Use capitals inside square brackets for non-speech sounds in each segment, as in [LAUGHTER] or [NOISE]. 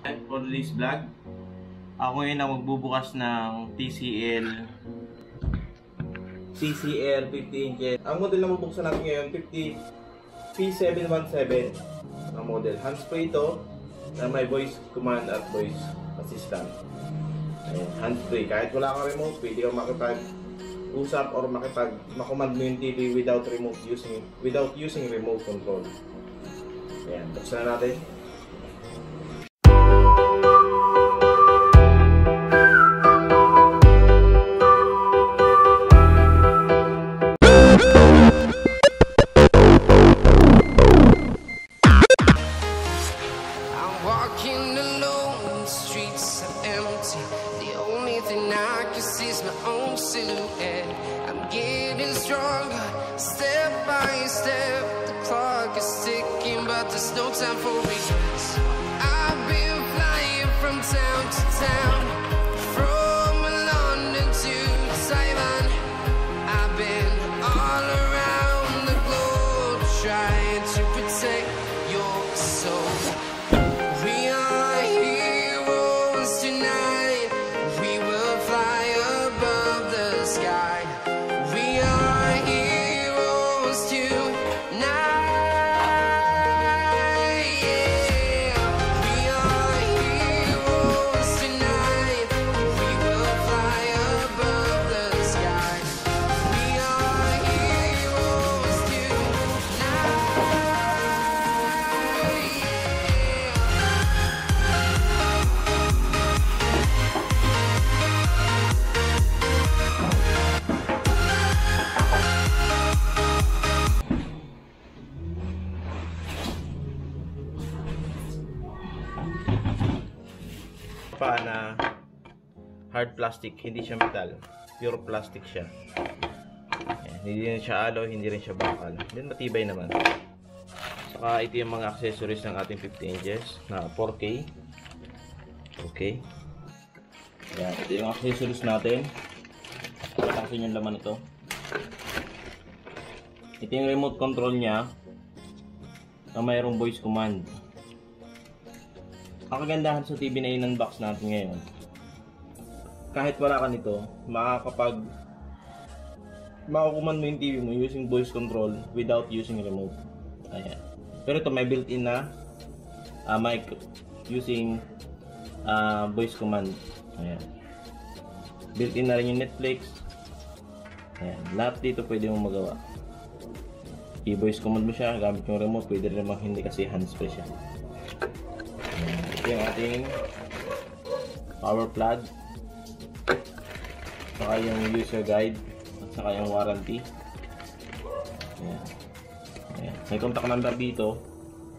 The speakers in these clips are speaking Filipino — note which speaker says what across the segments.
Speaker 1: For this vlog, ako ngayon ang magbubukas ng TCL CCL 50 inches. Ang model na mabuksan natin ngayon, 50 P717 ang model. Hands-free ito na may voice command at voice assistant. Ayan, hands-free. Kahit wala kang remote, pwede kang makipag-usap or makipag makommand mo yung TV without remote using without using remote control. Ayan, buksan na natin. Pa na hard plastic, hindi siya metal. Pure plastic siya. Ayan, hindi rin siya aloy, hindi rin siya bakal. Then matibay naman. Saka ito yung mga accessories ng ating 50 inches na 4K. Okay. Ayan, ito yung accessories natin. Patakin yung laman ito. Ito yung remote control niya na mayroong voice command. Ang kagandahan sa TV na in-unbox natin ngayon, kahit wala ka nito, makakapag makukuman mo yung TV mo using voice control without using remote. Ayan. Pero ito may built-in na uh, mic using uh, voice command. Ayan. Built-in na rin yung Netflix. Ayan. Lahat dito pwede mong magawa. I-voice command mo siya, gamit yung remote, pwede rin hindi kasi hands-free siya. Yung ating power plug. Saka yung user guide. At saka yung warranty. Ayan. Ayan. May contact number dito.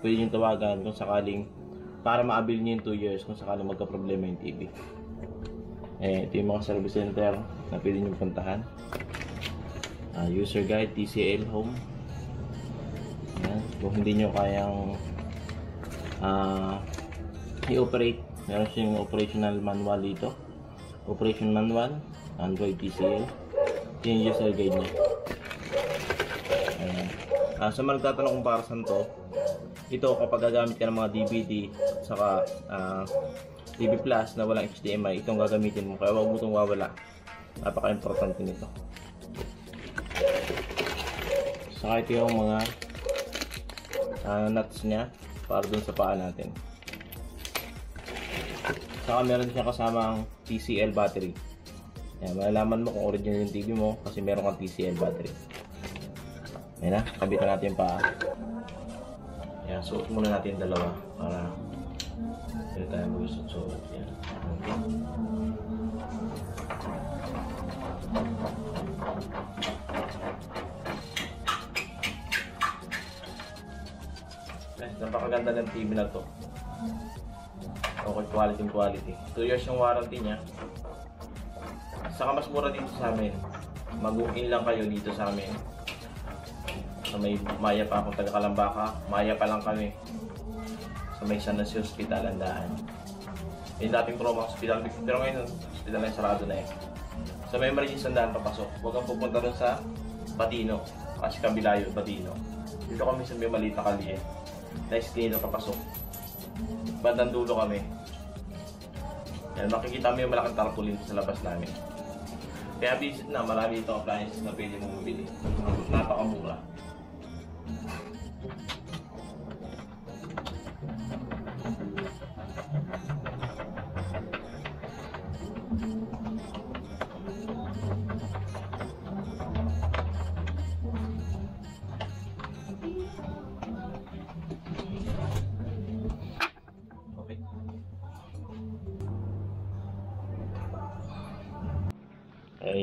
Speaker 1: Pwede nyo tawagan kung sakaling para ma-avail nyo yung 2 years kung sakaling magka-problema yung TV. Ayan. Ito yung mga service center na pwede nyo puntahan. Ah, user guide, TCL home. Ayan. Kung hindi nyo kayang ah i-operate. Meron siyang operational manual dito. Operation manual, Android TCL. Yan yung user guide niya. Ayan. Ah, sa mga nagtatanong kung para saan to, ito kapag gagamit ka ng mga DVD saka ah, TV Plus na walang HDMI, itong gagamitin mo. Kaya huwag mo itong wawala. Napaka-importante nito. Saka ito yung mga ah, nuts niya para dun sa paa natin. Saka meron siya kasamang TCL battery. Yan, malalaman mo kung original yung TV mo kasi meron kang TCL battery. Yan na, kabitan natin yung paa. Yan, suot muna natin dalawa para hindi tayo mag-suot-suot. Yan. Okay. Guys, napakaganda ng TV na to. Okay, quality quality. 2 years yung warranty niya. Saka mas mura dito sa amin. Mag-in lang kayo dito sa amin. Sa may Maya pa akong taga Kalambaka. Maya pa lang kami. Sa may San Jose Hospital, Andaan. Yung dating promo hospital, pero ngayon, hospital na sarado na eh. Sa may Marines Andaan papasok. Huwag kang pupunta doon sa Patino. Kasi kabila yun, Patino. Dito kami sa may malita kali eh. Nice clean na papasok. Bandang dulo kami. Yan, makikita mo yung malaking tarpaulin sa labas namin. Kaya visit na, marami itong appliances na pwede mong bumili. Napakamura.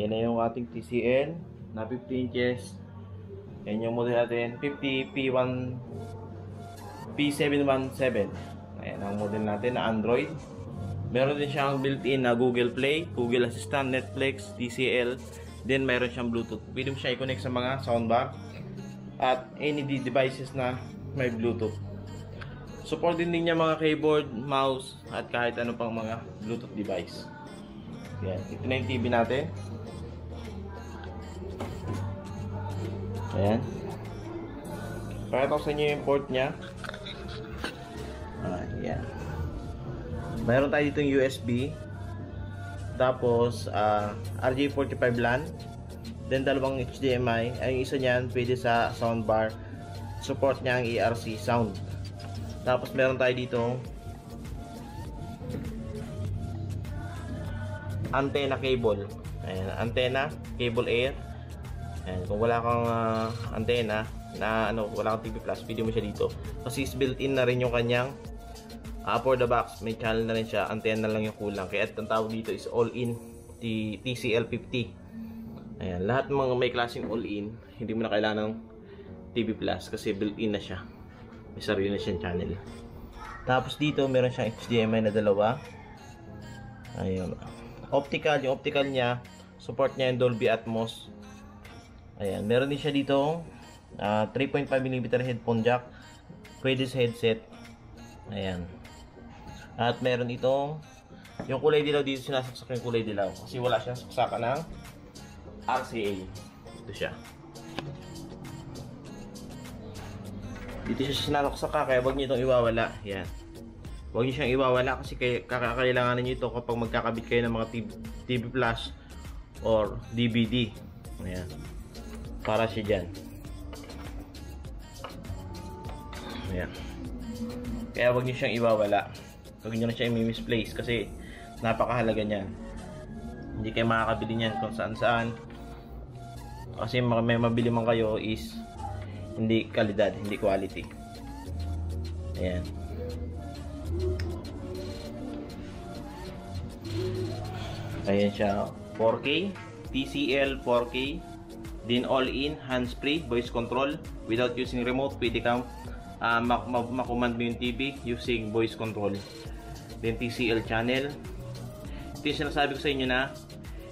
Speaker 1: Ayan na yung ating TCL na 50 inches. Yan yung model natin, 50 P1 P717. Ayan ang model natin na Android. Meron din siyang built-in na Google Play, Google Assistant, Netflix, TCL. Then meron siyang Bluetooth. Pwede mo siya i-connect sa mga soundbar at any de- devices na may Bluetooth. Support din din niya mga keyboard, mouse, at kahit ano pang mga Bluetooth device. Yan. Ito na yung TV natin. Ayan. Pakita ko sa inyo yung port niya. Ayan. Mayroon tayo dito yung USB. Tapos, ah, RJ45 LAN. Then, dalawang HDMI. Ay, yung isa niyan, pwede sa soundbar. Support niya ang ERC sound. Tapos, meron tayo dito antenna cable. Ayan, antenna, cable air. Ayan, kung wala kang ah, antenna na ano, wala kang TV Plus, pwede mo siya dito. Kasi is built-in na rin yung kanyang uh, for the box. May channel na rin siya, antenna lang yung kulang. Kaya ang tawag dito is all-in T- TCL50. Ayan, lahat mga may klaseng all-in, hindi mo na kailangan ng TV Plus kasi built-in na siya. May sarili na siyang channel. Tapos dito, meron siyang HDMI na dalawa. Ayun. Optical, yung optical niya, support niya yung Dolby Atmos. Ayan, meron din siya dito ah, 3.5mm headphone jack. Pwede sa headset. Ayan. At meron itong yung kulay dilaw dito sinasaksak yung kulay dilaw kasi wala siyang saksakan ng RCA. Ito siya. Dito siya sinasaksak kaya wag niyo itong iwawala. Yan. Huwag niyo siyang iwawala kasi kay, kakakailanganin niyo ito kapag magkakabit kayo ng mga TV, TV Plus or DVD. Ayan. Para siya dyan. Ayan. Kaya huwag niyo siyang iwawala. Huwag niyo na siya i-misplace kasi napakahalaga niyan. Hindi kayo makakabili niyan kung saan saan. Kasi may mabili man kayo is hindi kalidad, hindi quality. Ayan. Ayan siya. 4K, TCL 4K, din all-in, hands-free, voice control, without using remote, pwede kang uh, mak- mak- makumand mo yung TV using voice control. Then TCL channel. Ito yung sinasabi ko sa inyo na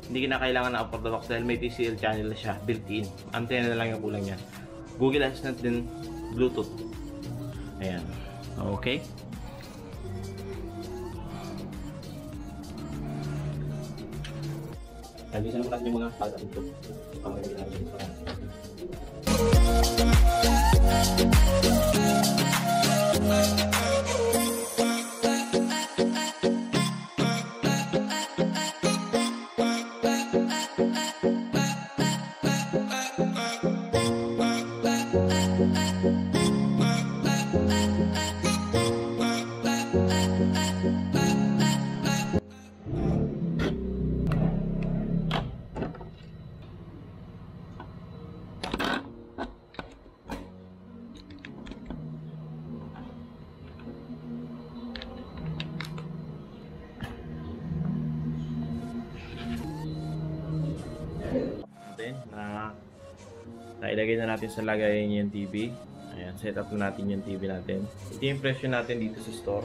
Speaker 1: hindi na kailangan ng upper the box dahil may TCL channel na siya built-in. Antenna na lang yung kulang niya. Google Assistant din Bluetooth. Ayan. Okay. Sabi naman natin yung mga bata dito. Pamilya natin ito. natin nailagay na natin sa lagayan yung TV. Ayan, set up na natin yung TV natin. Ito yung presyo natin dito sa store.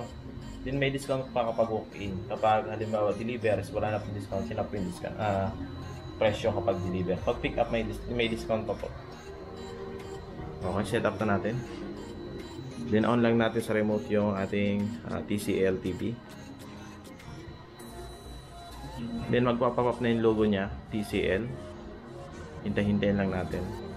Speaker 1: Then may discount pa kapag walk-in. Kapag halimbawa delivers, wala na pong discount, sila po yung discount. Ah, presyo kapag deliver. Pag pick up, may, dis- may discount pa po. Okay, set up na natin. Then on lang natin sa remote yung ating ah, TCL TV. Then magpapapap na yung logo niya, TCL. Hintay-hintayin lang natin.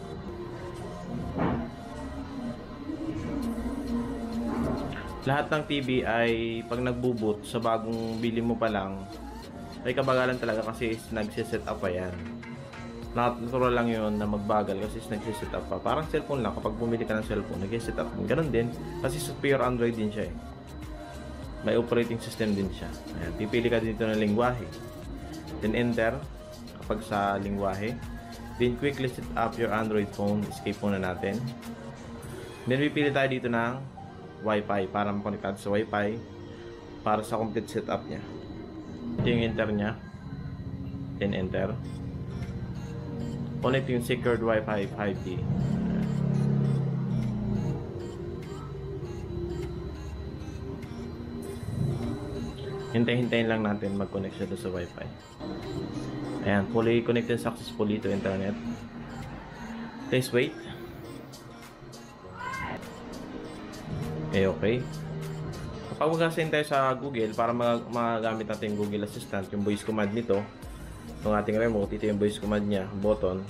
Speaker 1: Lahat ng TV ay pag nagbo-boot sa bagong bili mo pa lang ay kabagalan talaga kasi is nagsiset up pa yan. Natural lang yun na magbagal kasi is nagsiset up pa. Parang cellphone lang kapag bumili ka ng cellphone, nagsiset up. Ganun din kasi pure Android din siya eh. May operating system din siya. Ayan, pipili ka dito ng lingwahe. Then enter kapag sa lingwahe. Then quickly set up your Android phone. Escape muna natin. Then pipili tayo dito ng Wi-Fi para makonektado sa Wi-Fi para sa complete setup niya. Ito yung enter niya. Then enter. Connect yung secured Wi-Fi 5G. Hintay-hintayin lang natin mag-connect siya sa Wi-Fi. Ayan, fully connected successfully to internet. Please wait. Okay, okay. Kapag mag-assign tayo sa Google, para mag magamit natin yung Google Assistant, yung voice command nito, yung ating remote, ito yung voice command niya, button.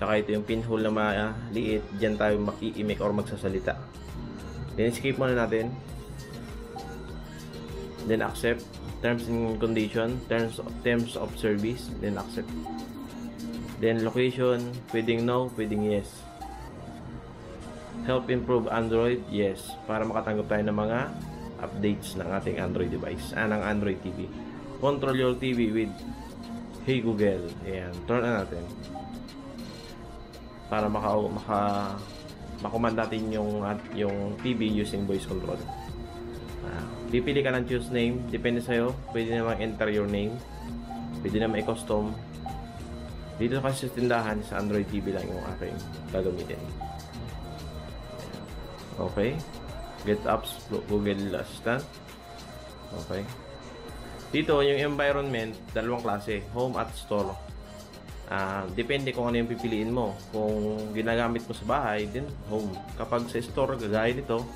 Speaker 1: Saka ito yung pinhole na maliit, dyan tayo mag-i-make or magsasalita. Then, skip muna natin. Then, accept. Terms and condition, terms of, terms of service, then accept. Then, location, pwedeng no, pwedeng yes. Help improve Android, yes. Para makatanggap tayo ng mga updates ng ating Android device, ah, ng Android TV. Control your TV with Hey Google. Ayan, turn on natin. Para maka maka makommand natin yung yung TV using voice control. Ah, pipili ka ng choose name, depende sa'yo. Pwede namang enter your name. Pwede naman i-custom. Dito kasi sa tindahan, sa Android TV lang yung aking gagamitin. Okay. Get apps, Google Assistant. Okay. Dito, yung environment, dalawang klase. Home at store. Ah, depende kung ano yung pipiliin mo. Kung ginagamit mo sa bahay, then home. Kapag sa store, gagaya nito,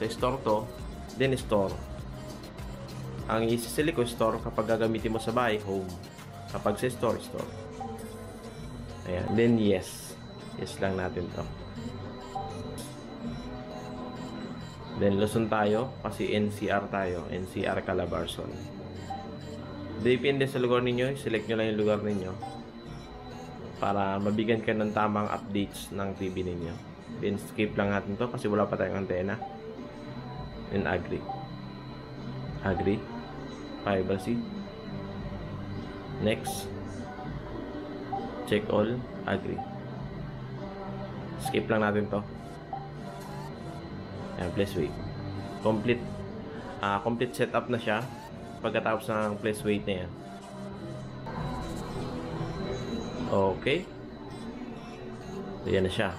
Speaker 1: sa store to, then store. Ang isisili ko store kapag gagamitin mo sa bahay, home. Kapag sa store, store. Ayan. Then yes. Yes lang natin to. Then Luzon tayo kasi NCR tayo. NCR Calabarzon. Depende sa lugar ninyo. Select nyo lang yung lugar ninyo. Para mabigyan ka ng tamang updates ng TV ninyo. Then skip lang natin to kasi wala pa tayong antena. Then agree. Agree. Privacy. Next. Check all. Agree. Skip lang natin to. Ayan, please wait. Complete ah complete setup na siya pagkatapos ng wait na yan. Okay. Ayan na siya.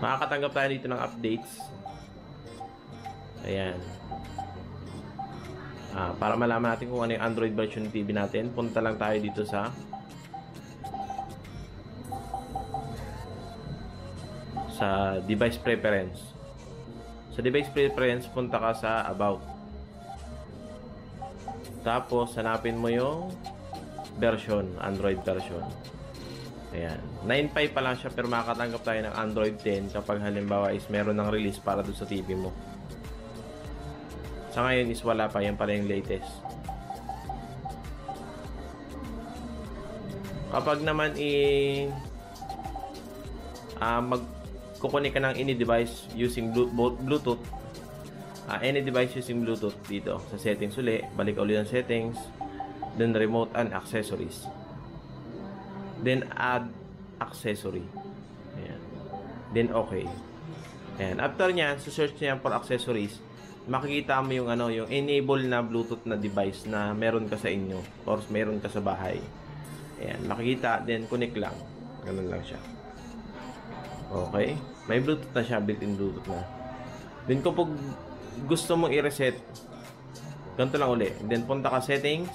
Speaker 1: Makakatanggap tayo dito ng updates. Ayan. Ah, para malaman natin kung ano yung Android version ng TV natin, punta lang tayo dito sa sa device preference. Sa device preference, punta ka sa about. Tapos, hanapin mo yung version, Android version. Ayan. 9.5 pa lang siya pero makakatanggap tayo ng Android 10 kapag halimbawa is meron ng release para doon sa TV mo. Sa ngayon is wala pa. Yan pala yung latest. Kapag naman i uh, mag kukunin ka ng any device using Bluetooth. Uh, any device using Bluetooth dito. Sa settings uli balik ulit ang settings then remote and accessories. Then add accessory. Ayan. then okay. Ayan. after nyan search niya for accessories makikita mo yung ano yung enable na bluetooth na device na meron ka sa inyo or meron ka sa bahay. Ayan, makikita then connect lang. Ganun lang siya Okay. May Bluetooth na siya, built-in Bluetooth na. Then kapag gusto mong i-reset, ganito lang uli. Then punta ka settings,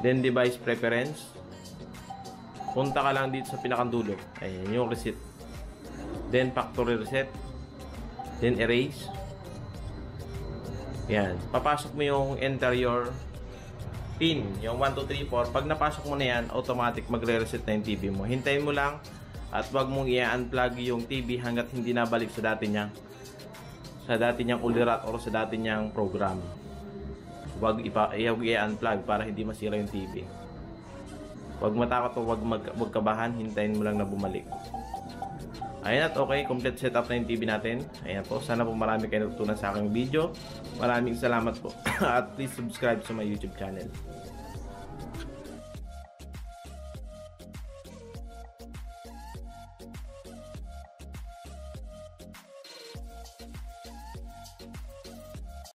Speaker 1: then device preference, punta ka lang dito sa pinakandulo. Ayan, yung reset. Then factory reset, then erase. Yan. Papasok mo yung enter your pin, yung 1, 2, 3, 4. Pag napasok mo na yan, automatic magre-reset na yung TV mo. Hintayin mo lang At wag mong i-unplug yung TV hanggat hindi nabalik sa dati niya sa dati niyang ulirat or sa dati niyang program. Wag ipa wag i-unplug para hindi masira yung TV. Wag matakot o wag mag, wag kabahan, hintayin mo lang na bumalik. Ayan at okay, complete setup na yung TV natin. Ayan po, sana po marami kayo natutunan sa aking video. Maraming salamat po. [COUGHS] at please subscribe sa my YouTube channel.